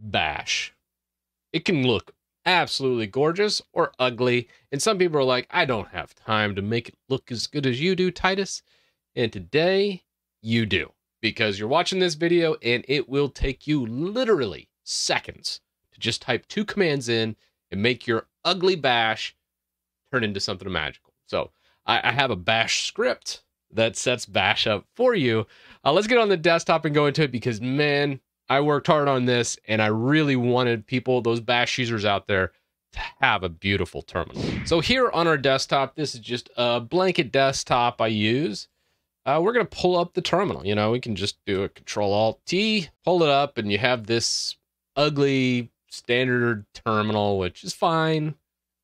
bash. It can look absolutely gorgeous or ugly. And some people are like, I don't have time to make it look as good as you do, Titus. And today you do because you're watching this video and it will take you literally seconds to just type two commands in and make your ugly bash turn into something magical. So I, I have a bash script that sets bash up for you. Uh, let's get on the desktop and go into it because man, I worked hard on this and I really wanted people, those bash users out there, to have a beautiful terminal. So here on our desktop, this is just a blanket desktop I use. Uh, we're going to pull up the terminal. You know, we can just do a control alt T, pull it up, and you have this ugly standard terminal, which is fine.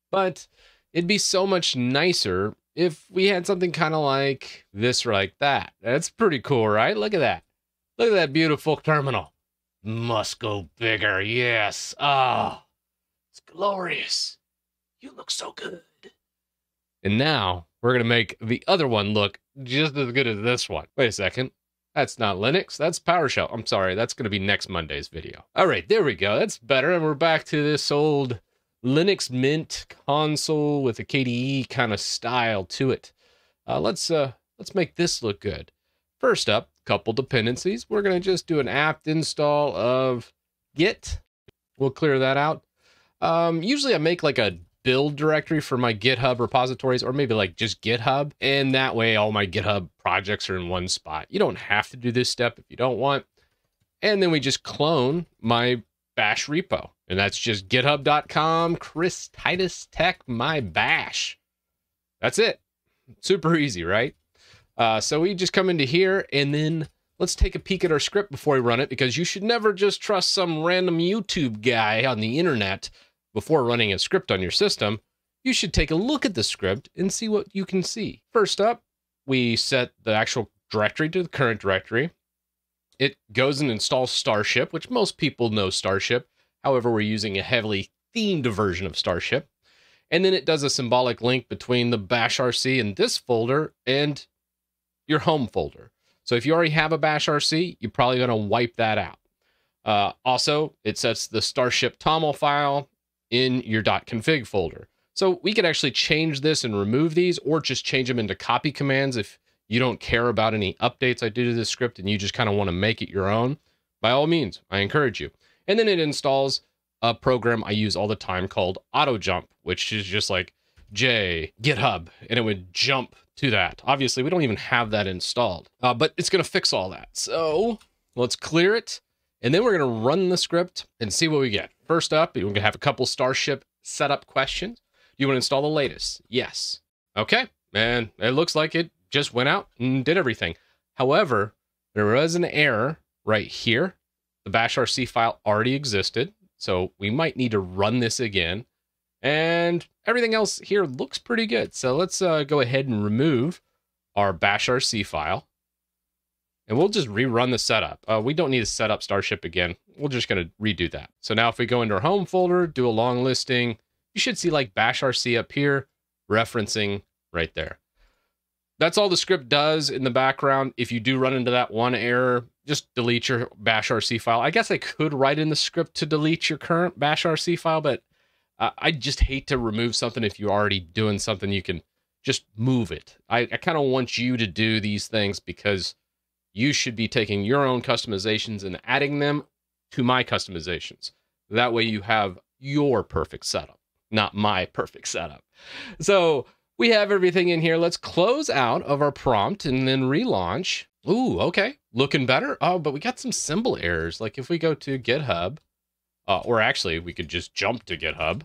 But it'd be so much nicer if we had something kind of like this or like that. That's pretty cool, right? Look at that. Look at that beautiful terminal. Must go bigger. Yes. Ah, oh, it's glorious. You look so good. And now we're going to make the other one look just as good as this one. Wait a second. That's not Linux. That's PowerShell. I'm sorry. That's going to be next Monday's video. All right, there we go. That's better. And we're back to this old Linux Mint console with a KDE kind of style to it. Uh, let's uh, let's make this look good. First up, couple dependencies. We're going to just do an apt install of Git. We'll clear that out. Um, usually I make like a build directory for my GitHub repositories or maybe like just GitHub. And that way all my GitHub projects are in one spot. You don't have to do this step if you don't want. And then we just clone my bash repo. And that's just github.com, Chris Titus Tech, my bash. That's it. Super easy, right? Uh, so we just come into here and then let's take a peek at our script before we run it because you should never just trust some random YouTube guy on the internet before running a script on your system, you should take a look at the script and see what you can see. First up, we set the actual directory to the current directory. It goes and installs Starship, which most people know Starship. However, we're using a heavily themed version of Starship. And then it does a symbolic link between the bash RC in this folder and your home folder. So if you already have a bash RC, you're probably going to wipe that out. Uh, also, it sets the Starship TOML file in your .config folder. So we could actually change this and remove these or just change them into copy commands if you don't care about any updates I do to this script and you just kind of want to make it your own. By all means, I encourage you. And then it installs a program I use all the time called AutoJump, which is just like J GitHub, and it would jump to that. Obviously, we don't even have that installed, uh, but it's going to fix all that. So let's clear it. And then we're going to run the script and see what we get. First up, we're going to have a couple Starship setup questions. Do you want to install the latest? Yes. Okay. And it looks like it just went out and did everything. However, there was an error right here. The bash RC file already existed. So we might need to run this again. And everything else here looks pretty good. So let's uh, go ahead and remove our bash RC file. And we'll just rerun the setup. Uh, we don't need to set up Starship again. We're just going to redo that. So now if we go into our home folder, do a long listing, you should see like bash RC up here, referencing right there. That's all the script does in the background. If you do run into that one error, just delete your bash RC file. I guess I could write in the script to delete your current bash RC file, but uh, I just hate to remove something if you're already doing something. You can just move it. I, I kind of want you to do these things because you should be taking your own customizations and adding them to my customizations. That way you have your perfect setup, not my perfect setup. So we have everything in here. Let's close out of our prompt and then relaunch. Ooh, okay. Looking better. Oh, but we got some symbol errors. Like if we go to GitHub, uh, or actually we could just jump to GitHub.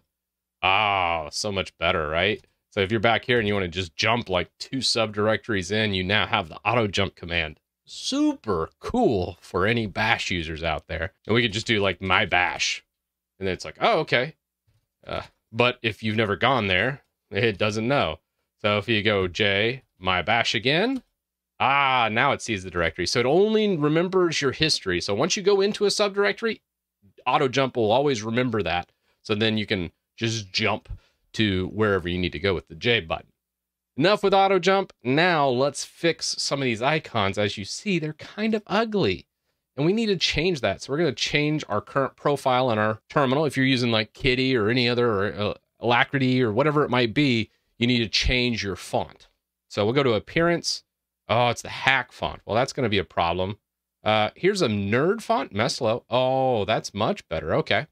Ah, so much better, right? So if you're back here and you want to just jump like two subdirectories in, you now have the auto jump command super cool for any bash users out there. And we could just do like my bash. And then it's like, oh, okay. Uh, but if you've never gone there, it doesn't know. So if you go J, my bash again, ah, now it sees the directory. So it only remembers your history. So once you go into a subdirectory, auto jump will always remember that. So then you can just jump to wherever you need to go with the J button. Enough with auto jump. Now let's fix some of these icons. As you see, they're kind of ugly. and we need to change that. So we're going to change our current profile on our terminal. If you're using like Kitty or any other or uh, Alacritty or whatever it might be, you need to change your font. So we'll go to Appearance. Oh, it's the hack font. Well, that's going to be a problem. Uh, here's a nerd font, Meslo. Oh, that's much better. Okay.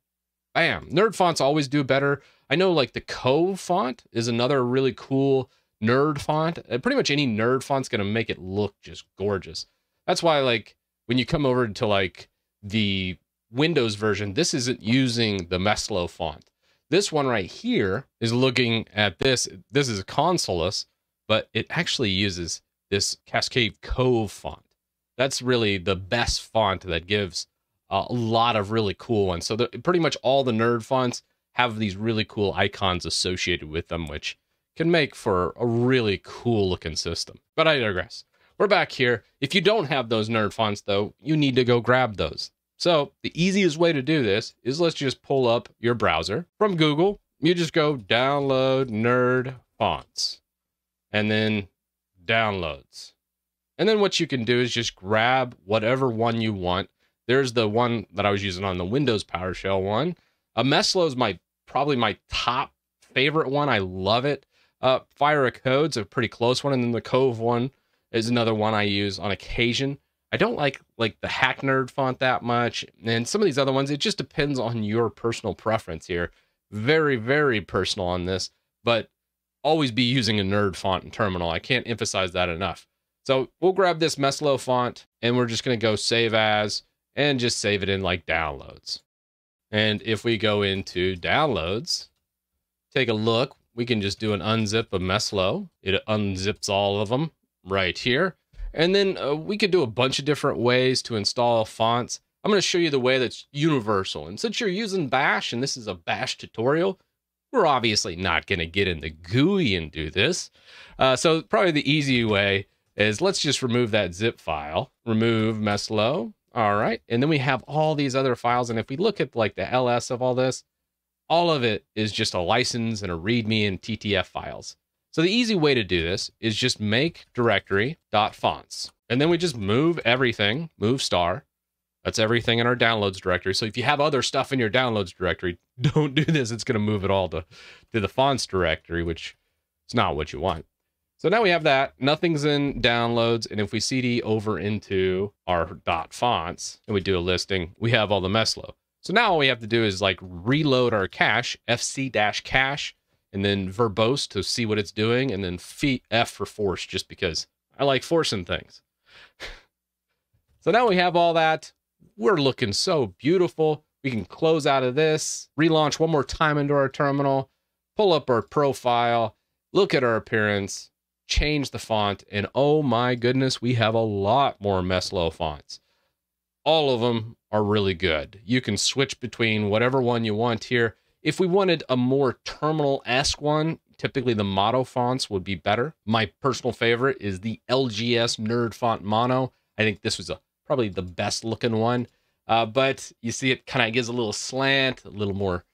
Bam. Nerd fonts always do better. I know like the Cove font is another really cool nerd font. Uh, pretty much any nerd font's going to make it look just gorgeous. That's why like when you come over to like the Windows version, this isn't using the Meslo font. This one right here is looking at this. This is a Consolas, but it actually uses this Caskaydia Cove font. That's really the best font that gives a lot of really cool ones. So the, pretty much all the nerd fonts have these really cool icons associated with them, which can make for a really cool looking system. But I digress. We're back here. If you don't have those nerd fonts, though, you need to go grab those. So the easiest way to do this is let's just pull up your browser from Google. You just go download nerd fonts and then downloads. And then what you can do is just grab whatever one you want. There's the one that I was using on the Windows PowerShell one. A Meslo is my probably my top favorite one. I love it. Uh, Fira Code's a pretty close one, and then the Cove one is another one I use on occasion. I don't like like the hack nerd font that much, and some of these other ones. It just depends on your personal preference here. Very very personal on this, but always be using a nerd font in terminal. I can't emphasize that enough. So we'll grab this Meslo font and we're just going to go save as and just save it in like downloads. And if we go into downloads, take a look, we can just do an unzip of Meslo. It unzips all of them right here. And then uh, we could do a bunch of different ways to install fonts. I'm going to show you the way that's universal. And since you're using Bash, and this is a Bash tutorial, we're obviously not going to get into GUI and do this. Uh, so probably the easy way is let's just remove that zip file, remove Meslo. All right. And then we have all these other files. And if we look at like the ls of all this, all of it is just a license and a README and TTF files. So the easy way to do this is just make directory dot fonts. And then we just move everything, move star. That's everything in our downloads directory. So if you have other stuff in your downloads directory, don't do this. It's going to move it all to, to the fonts directory, which is not what you want. So now we have that. Nothing's in downloads. And if we CD over into our dot fonts and we do a listing, we have all the Meslo. So now all we have to do is like reload our cache, fc dash cache, and then verbose to see what it's doing, and then F for force, just because I like forcing things. so now we have all that. We're looking so beautiful. We can close out of this, relaunch one more time into our terminal, pull up our profile, look at our appearance, change the font, and oh my goodness, we have a lot more Meslo fonts. All of them are really good. You can switch between whatever one you want here. If we wanted a more terminal-esque one, typically the Mono fonts would be better. My personal favorite is the LGS Nerd Font Mono. I think this was a, probably the best looking one. Uh, but you see it kind of gives a little slant, a little more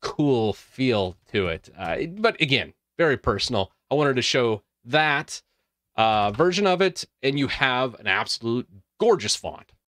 cool feel to it. Uh, but again, very personal. I wanted to show that uh, version of it, and you have an absolute gorgeous font.